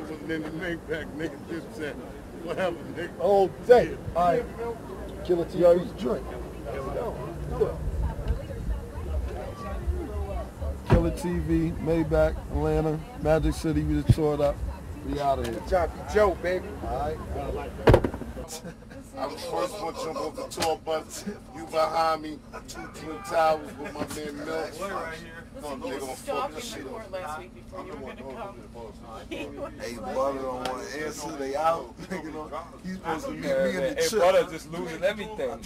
Wasn't in the Maybach, nigga. Just said, whatever, nigga. All day. All right. Killer TV's drink. Killer TV, Maybach, Atlanta, Magic City, we just tore it up. We out of here. Jockey Joe, baby. All right. I was first one to jump off the tour bus. You behind me, two twin towers with my man Mills. Fuck, they gonna fuck this shit up. last week before you were gonna come. Hey, brother don't want to answer. They out. Nigga He's supposed to meet me in the Hey, chip. brother, just losing everything.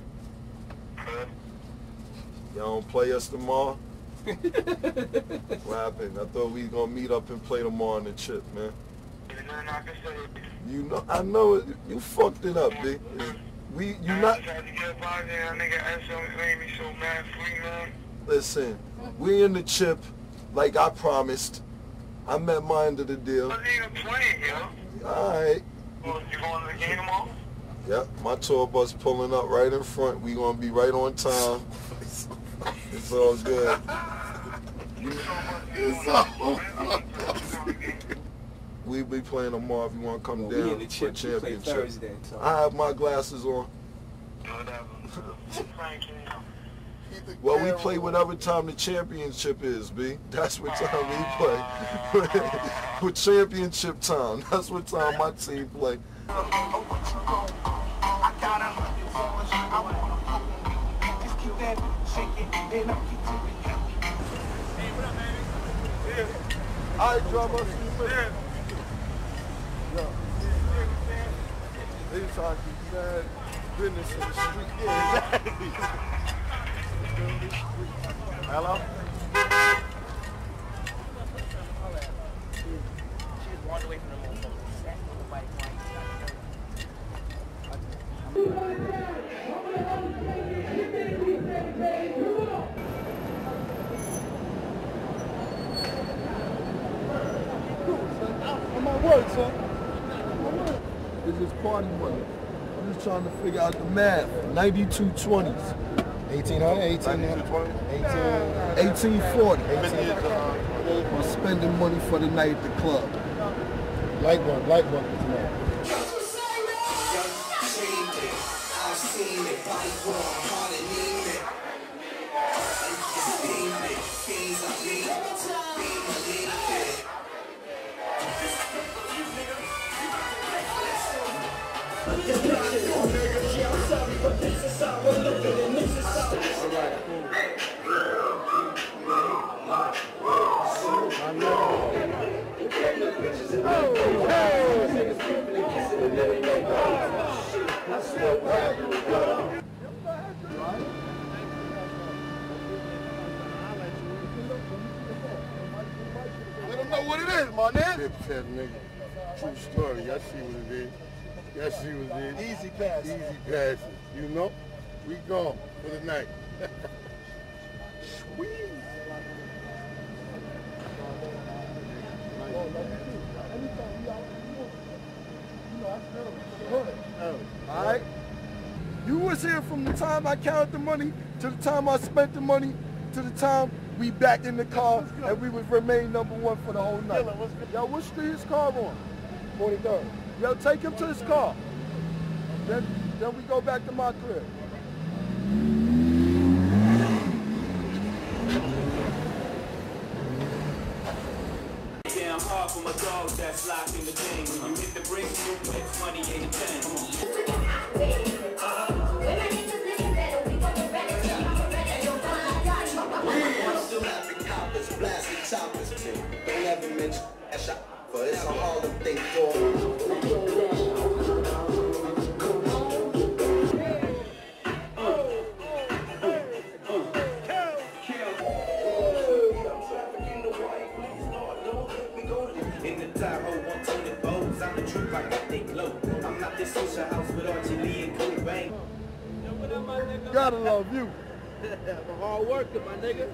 Y'all don't play us tomorrow? what happened? I thought we was gonna meet up and play tomorrow in the chip, man. You know, I know it. You fucked it up, big. We, you not. Listen, we in the chip, like I promised. I met my end of the deal. All right. Yep, my tour bus pulling up right in front. We gonna be right on time. It's all good. It's all We be playing tomorrow if you want to come We down in the for chip, we play championship. Thursday. So. I have my glasses on. Well, we play whatever time the championship is, B. That's what time we play. With championship time. That's what time my team play. All right, drummer. Yeah. To keep bad business in the street. Yeah, exactly. Hello? On my This is party money. I'm just trying to figure out the math. 92 20s. 1800, 1800, 1840. I'm spending money for the night at the club. Light one, light one tonight. Let them know what it is, my nigga. True story. Y'all see what it is. What it is. Easy pass. Easy passes. You know? We gone for the night. Sweet. Alright? You was here from the time I counted the money to the time I spent the money to the time we back in the car and we would remain number one for the whole night. Yo, what street is car on? 43rd. Yo, take him to his car. Then, then we go back to my crib. Down hard for my dog that's locked in the game. When you hit the brakes, you put 28 to 10. Gotta love you. Uh-huh. I'm a hard worker, my nigga.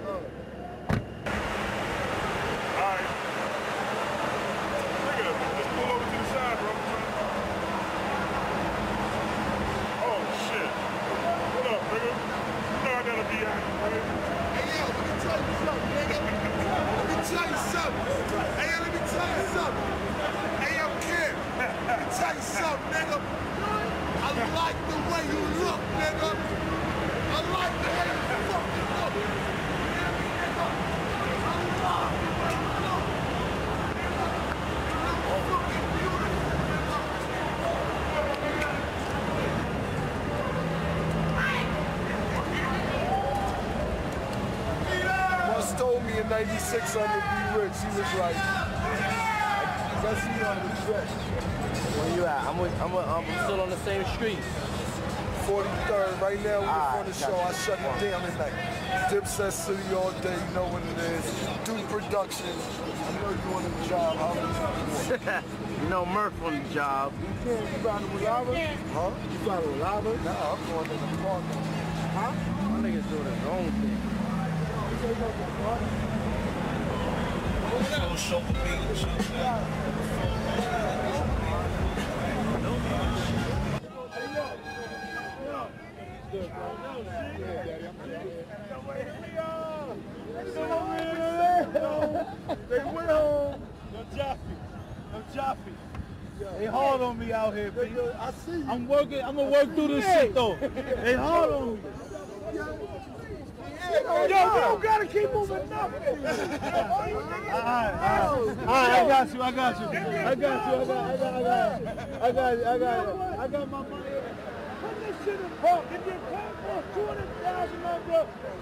Hey, yo, let me tell you something. Hey, yo, let me tell you something. Hey, yo, tell you something, nigga. I like the way you look, nigga. I like the way you fucking look. I love the way you look. You're 96 on the Be Rich, he was like, guess he on the track. Where you at? I'm, with, I'm, with, I'm still on the same street. 43rd, right now we in Ah, front of the show. I shut it down at night. Dipset City all day, you know what it is. Do Productions. I know you're doing the job. How many You know Murph on the job. You can't, you riding with Lava? Huh? You riding with Lava? Nah, I'm going to the park. Huh? My niggas doing his own thing. They went home. Yo, Jaffe. Yo, Jaffe. They hard on me out here, B. I see you. I'm working, I'm gonna work through this shit though. They hard on me. Yo, you don't gotta keep moving nothing. Alright, alright. Alright, I got you, I got you. I got you, I got, I got, I got, I got, I got, I got my money. Put this shit in Thank you.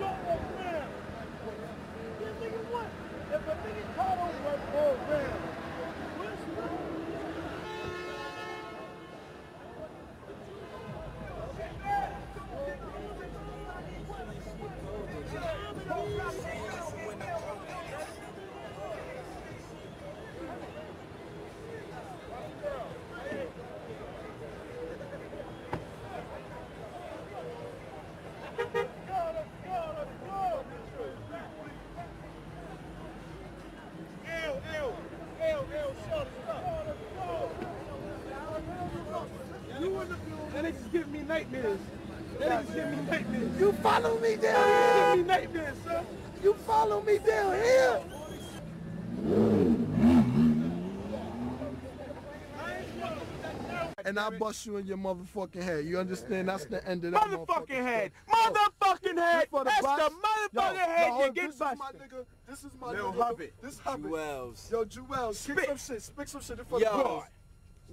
Niggas give me nightmares. That niggas give me nightmares. You follow me down here. Give me nightmares, son. You follow me down here. And I bust you in your motherfucking head. You understand? That's the end of that Motherfucking head. story. Motherfucking head. For the That's bus. the motherfucking Yo, head yo, you get this is my nigga. This is my Lil nigga. Hubbard. This Hubbard. Juelz. Yo, Jewel, kick Spit. some shit. Spit some shit in for Yo. the boys.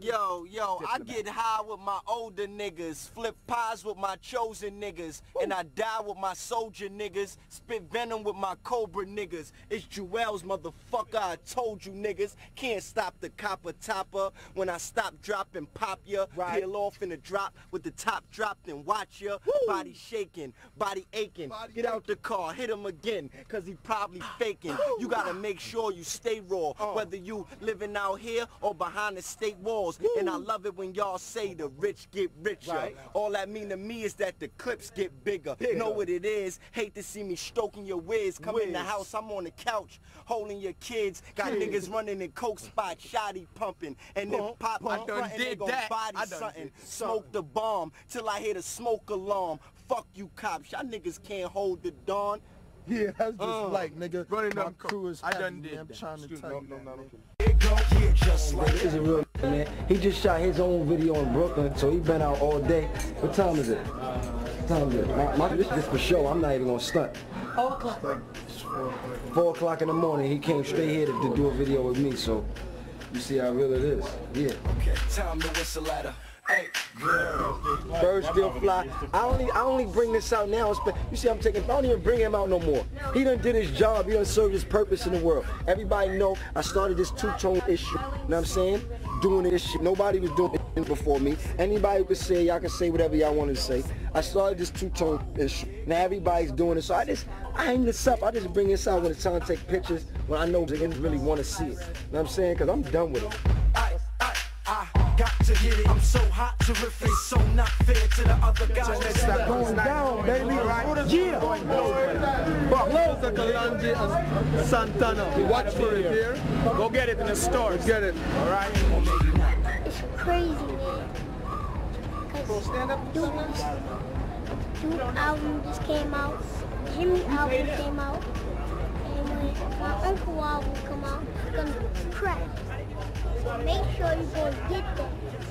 Yo, yo, I get high with my older niggas, flip pies with my chosen niggas, and I die with my soldier niggas, spit venom with my cobra niggas. It's Juelz motherfucker, I told you niggas, can't stop the copper topper. When I stop dropping, pop ya, Right. peel off in the drop with the top dropped and watch ya. Body shaking, body aching. Body get out the car, hit him again, cause he probably faking. You gotta make sure you stay raw, whether you living out here or behind the state walls. And I love it when y'all say the rich get richer. Right. All that mean to me is that the clips get bigger. Know what it is? Hate to see me stroking your whiz. Come in the house, I'm on the couch, holding your kids. Got niggas running in coke spot, shoddy pumping. And then Pump, pop pump. my front and they did gon' that. body I something. Smoke the bomb till I hear the smoke alarm. Fuck you cops, y'all niggas can't hold the dawn. Yeah, that's just Uh, like, nigga. running my up co- crew is I heavy, done man. did I'm that. trying to Excuse tell me. you. No, no, man. This is a real man. He just shot his own video in Brooklyn, so he been out all day. What time is it? What time is it? My, my, this is for show. I'm not even gonna stunt. Four o'clock. Four o'clock in the morning. He came straight here to, to do a video with me, so you see how real it is. Yeah. Okay, time to whistle at her. Hey, Birds still fly. I only I only bring this out now. You see, I'm taking. I don't even bring him out no more. He done did his job. He done served his purpose in the world. Everybody know I started this two-tone issue. You know what I'm saying? Doing this shit. Nobody was doing it before me. Anybody could say y'all can say whatever y'all want to say. I started this two-tone issue. Now everybody's doing it. So I just I hang this up. I just bring this out when it's time to take pictures. When I know niggas really want to see it. You know what I'm saying? Cause I'm done with it. To hit it. I'm so hot, terrific, so not fair to the other guys. Stop going down, baby. Yeah. Loads of Kalonji and Santana. Watch for it here. Go get it in the store. Get it. All right? It's crazy, man. Cause Duke's, Duke album just came out. Jimmy album came out. And when my uncle album come out, it's gonna crack make sure you go get them.